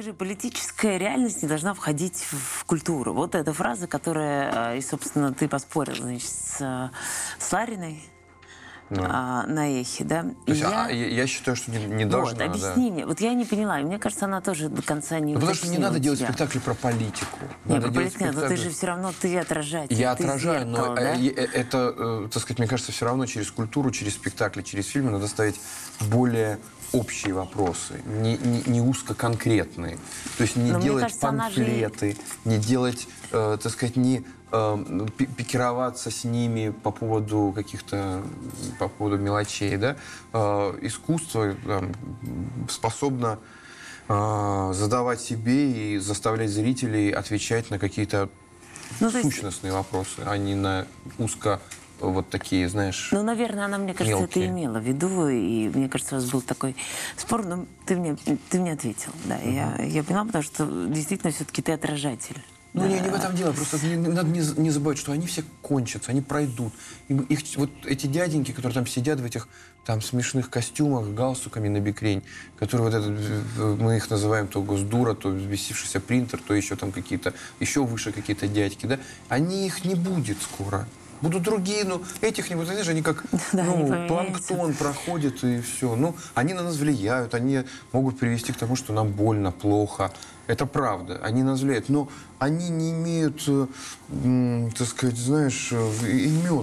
скажи, политическая реальность не должна входить в культуру. Вот эта фраза, которая, э, и, собственно, ты поспорил, значит, с, э, с Лариной а, на эхе, да? Ну. То есть, И а, я, я считаю, что не, не Вот, должна. да. объясни мне. Вот я не поняла, и мне кажется, она тоже до конца не Ну, потому что не надо у делать тебя. спектакли про политику. Не, Надо про политику, но ты же все равно, ты отражатель. Я ты отражаю, зеркало, но да? э, э, это, так сказать, мне кажется, все равно через культуру, через спектакли, через фильмы надо ставить более общие вопросы, не, не, не узкоконкретные. То есть не Но делать кажется, она же памфлеты, не делать, э, так сказать, не э, пи- пикироваться с ними по поводу каких-то, по поводу мелочей, да. Э, искусство там, способно э, задавать себе и заставлять зрителей отвечать на какие-то Ну, то есть- сущностные вопросы, а не на узко вот такие, знаешь... Ну, наверное, она, мне кажется, это Мелкие. имела в виду, и мне кажется, у вас был такой спор, но ты мне, ты мне ответил, да, я, я поняла, потому что действительно все-таки ты отражатель. Ну, не, не в этом дело, просто не- надо не, не забывать, что они все кончатся, они пройдут. И их, вот эти дяденьки, которые там сидят в этих там смешных костюмах, галстуками на бикрень, которые вот этот, мы их называем то госдура, то взбесившийся принтер, то еще там какие-то, еще выше какие-то дядьки, да, они их не будет скоро. Будут другие, ну, этих не будет. Знаешь, они как Да, ну, планктон проходит и все. Ну, они на нас влияют, они могут привести к тому, что нам больно, плохо. Это правда, они нас влияют, но они не имеют, э, так сказать, знаешь, э, имен.